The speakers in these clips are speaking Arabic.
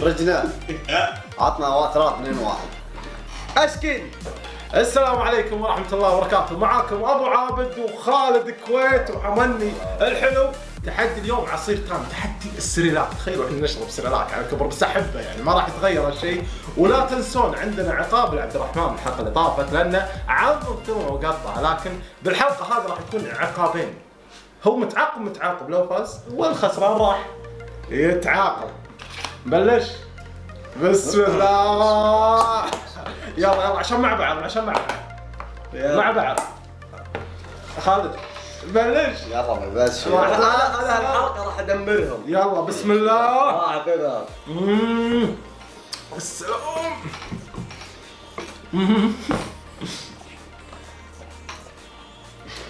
خرجنا عطنا ثلاث اثنين واحد. اشكن السلام عليكم ورحمة الله وبركاته. معاكم أبو عابد وخالد كويت وحمني الحلو. تحدي اليوم عصير تام. تحدي السريلاك. تخيلوا إحنا نشرب سريلاك على كبر بس احبه يعني. ما راح يتغير الشيء ولا تنسون عندنا عقاب لعبد الرحمن الحلقة اللي طافت لأنه عظم ثم وقطع لكن بالحلقة هذه راح يكون عقابين. هو متعاقب متعاقب لو فاز. والخسران راح يتعاقب. بلش. بسم الله. يلا يلا عشان مع بعض عشان مع بعض. مع بعض. خالد. بلش. يلا بس واحد. أنا أنا الحلقة راح أدمرهم. يلا بسم الله. راح كذا مم. السلام.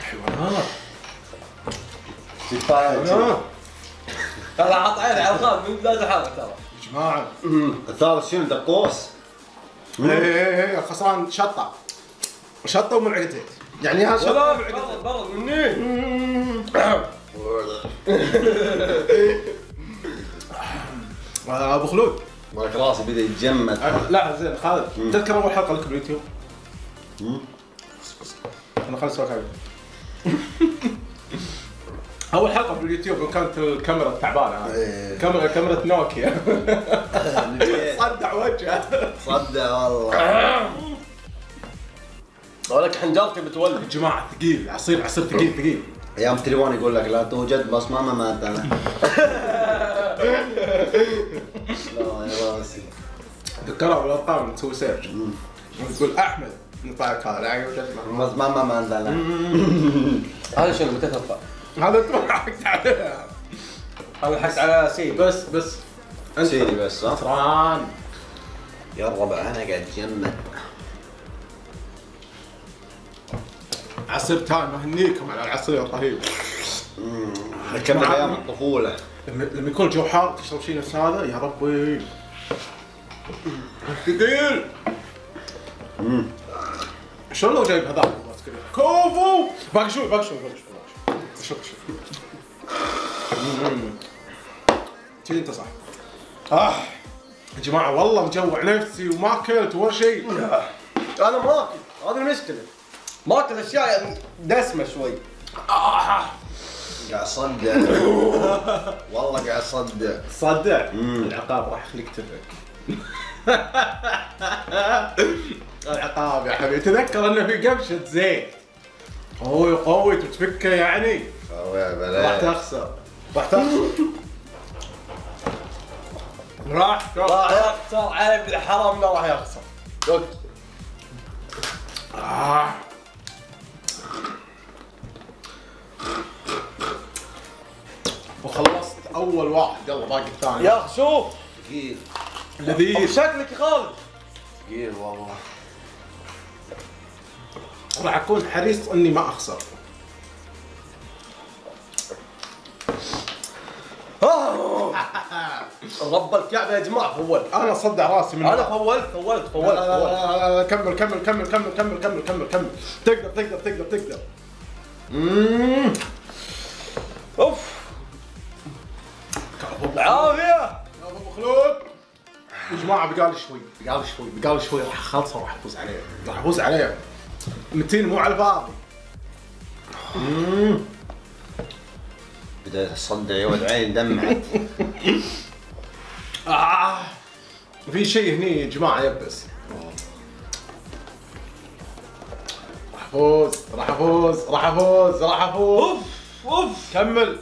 حيوانات كفايه حيوانات. أنا حاط عيني على الخال من بدايه الحلقة ترى. جماعة الثالث شنو دقوس إيه إيه إيه خسران شطة. شطة وملعقه زيت. يعني ها شطة زيت. برد مني أبو خلود. ولك راسي بدأ يتجمد أه، لا زين خالد. تذكر أول حلقة لك باليوتيوب. أنا سوى كلام أول حلقة باليوتيوب يوم كانت الكاميرا تعبانة. إيه. كاميرا كاميرا نوكيا. صدع وجهه. صدق والله. أقول لك حنجرتي يا بتولد جماعة ثقيل. عصير عصير ثقيل ثقيل. أيام تليفون يقول لك لا توجد بس ماما مات. أنا. لا يا راسي. ذكرها بالارقام نسوي سيرش تقول أحمد نطلع لك هذا. لا يوجد معه. بس ماما مات أنا. هذا شنو؟ متى تطلع؟ هذا انت ما حكت عليها. هذا حكت على سين بس بس. أنت سيري بس ها؟ خسران يا الربع أنا قاعد اتجمد عصير تايم اهنيكم على العصير الرهيب. ذكرنا أيام الطفولة. لما لما يكون الجو حار تشرب شيء نفس هذا يا ربي. ثقيل شلون لو جايب هذاك كوفو! باقي شوي باقي شوي باقي شوي. شوف شوف. كذي انت صح آه يا جماعة والله مجوع نفسي وما اكلت ولا شيء. أنا ما اكل هذه المشكلة. ما اكل أشياء يعني دسمة شوي. آه. قاعد أصدع. والله قاعد أصدع. مم. العقاب راح يخليك تفك العقاب يا حبيبي. تذكر إنه في قفشة زيت. قوي قوي تفكه يعني. يا راح بلاي تخسر. راح تخسر. راح راح يخسر. علي بالحرام لا راح يخسر. شوف آه. وخلصت أول واحد. يلا باقي الثاني. يا أخي شوف. ثقيل لذيذ شكلك يا خالد. ثقيل والله. راح أكون حريص إني ما أخسر. رب الكعبة يا جماعة فولت أنا صدع راسي من أنا فولت فولت فولت لا, لا كمل كمل كمل كمل كمل كمل كمل كمل. تقدر تقدر تقدر تقدر. أوف. العافيه يا أبو خلود. يا جماعة بقالي شوي. بقالي شوي بقالي شوي راح اخلصه وراح أفوز عليه راح أفوز عليه. متين مو على الفاضي. بدأت اصدع يا ولد عيني دمعت آه. في شيء هني يا جماعة يبس راح أفوز راح أفوز راح أفوز راح أفوز. أوف كمل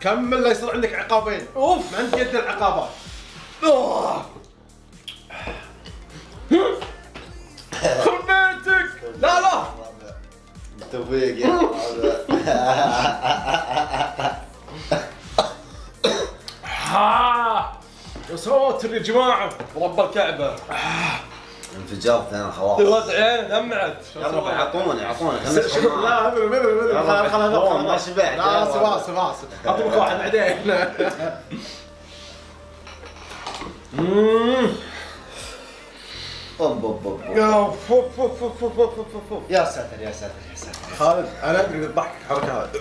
كمل لا يصير عندك عقابين. أوف. ما عندك قد العقابات أوه. بنتك لا لا. توفيق يا يا ساتر يا جماعة. رب الكعبة. انفجرت أنا خلاص. الوضع عين دمعت. يلا اعطوني اعطوني لا لا خلاص ما شبعت. لا اسف اسف اسف أعطوك واحد بعدين. يا ساتر يا ساتر يا ساتر خالد أنا أدري بتضحك الحركه هذه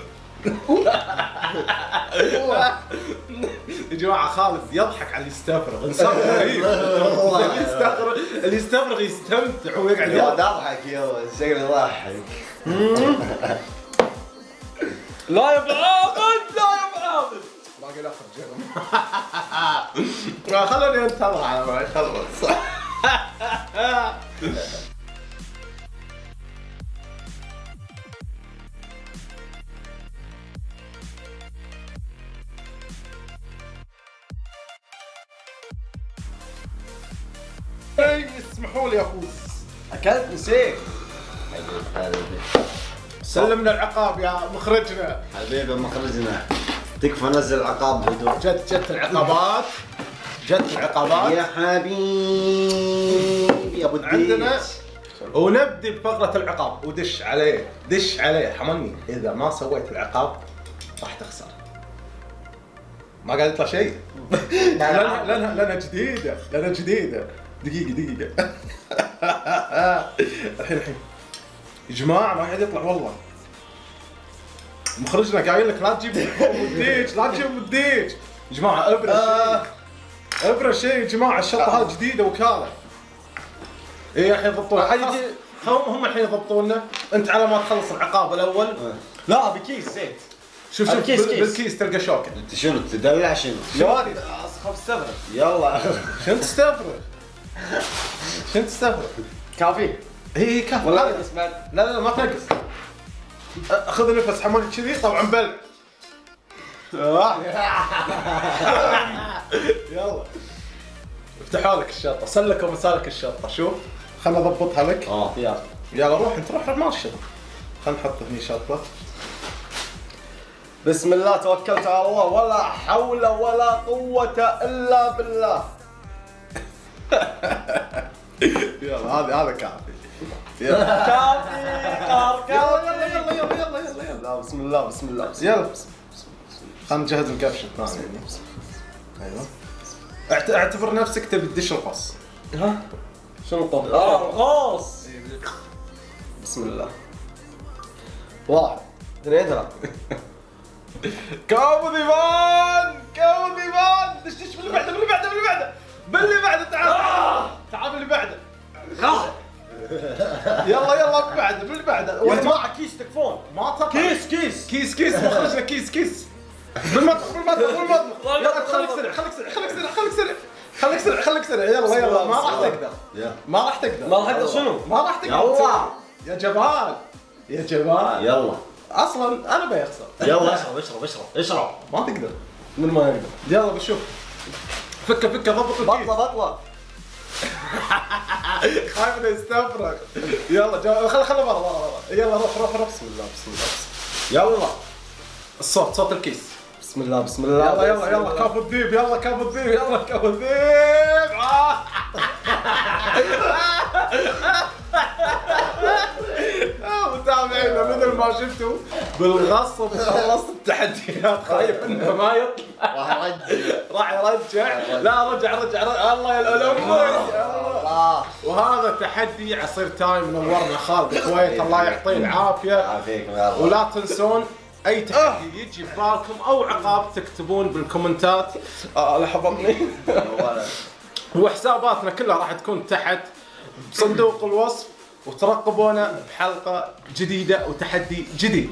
يا جماعة خالد يضحك على اللي يستفرغ. إنسان غريب. اللي يستفرغ اللي يستفرغ يستمتع ويقعد يا يضحك. اضحك يا شكلي ضحك. لا يا ابو عابد لا يا ابو عابد. باقي له جرم خلوني انتظر على ما يخلص اسمحوا لي افوز أكلت نسيت. حبيبي سلمنا العقاب يا مخرجنا. حبيبي مخرجنا. تكفى نزل عقاب هدوء جت جت العقابات. جت العقابات. يا حبيبي. يا أبو عندنا ونبدي بفقرة العقاب. ودش عليه دش عليه. حمني إذا ما سويت العقاب راح تخسر. ما قاعد يطلع شيء. لأنها لأنها لأنها جديدة لأنها جديدة. دقيقة دقيقة. الحين الحين. يا جماعة ما قاعد يطلع والله. مخرجنا قايل لك لا تجيب مديج لا تجيب مديج يا جماعة ابرة شيء ابرة شيء يا جماعة الشطة هذه جديدة وكالة. إيه الحين يضبطون. خلاص. جي- هم هم الحين يضبطونا أنت على ما تخلص العقاب الأول. لا بكيس زيت. شوف شوف الكيس بال- كيس. بالكيس تلقى شوكة. أنت شنو تدلع شنو؟ يا وادي خف استفرغ يلا. شنو تستفرغ؟ شنو تستفرغ؟ كافي. هي كفو ولا لا بعد لا لا ما تنقص. خذ نفس حماني كذي طبعا بل. يلا. افتحوا لك الشطه سلكوا مسالك الشطه شوف. خلنا اضبطها لك. آه. يلا. يلا روح انت روح ماشي خلنا نحط هني شطة. بسم الله توكلت على الله. ولا حول ولا قوة إلا بالله. يلا هذا هذا كافي. كافي يلا كافي يلا يلا يلا يلا يلا. لا بسم الله بسم الله بسم يلا خلينا نجهز القفشه الثانية أيوه. اعت- اعتبر نفسك تبي تدش القص ها؟ شنو؟ آه الغاص بسم الله. واحد اثنين ثلاثة كابو ذيبان كابو ذيبان دش دش باللي بعده باللي بعده باللي بعده. باللي بعده تعال. تعال باللي بعده. يلا يلا باللي بعده باللي بعده. يا جماعة كيس تكفون. ما تطلع. كيس كيس. كيس كيس. مخرجنا كيس كيس. بالمطبخ بالمطبخ بالمطبخ. يلا خليك سريع خليك سريع خليك سريع خليك سريع. خليك سريع خليك سريع يلا يلا. ما راح تقدر. يلا ما راح تقدر. ما راح أقدر شنو؟ ما راح تقدر. يلا. يا جمال. يا جمال. يلا. أصلا أنا بيخسر. يلا. اشرب اشرب اشرب اشرب. ما تقدر. من ما يقدر. يلا بشوف. فكه فكه ضبط الكيس بطلة بطلة. خايف إنه يستفرغ. يلا جو... خل خل برا برا يلا روح روح روح. بسم الله بسم الله. يلا. الصوت صوت الكيس. بسم الله بسم الله يلا يلا يلا. كفو الذيب يلا كفو الذيب يلا كفو الذيب آه. آه، متابعينا مثل ما شفتوا؟ بالغصب خلصت التحديات. خايف انه ما يطلع راح أرجع؟ راح يرجع لا رجع رجع, رجع. الله يا الله. وهذا تحدي عصير تايم نورنا خالد الكويت الله يعطيه العافية. ولا تنسون أي تحدي يجي ببالكم أو عقاب تكتبون بالكومنتات. آه لحظتني وحساباتنا كلها راح تكون تحت بصندوق الوصف وترقبونا بحلقة جديدة وتحدي جديد.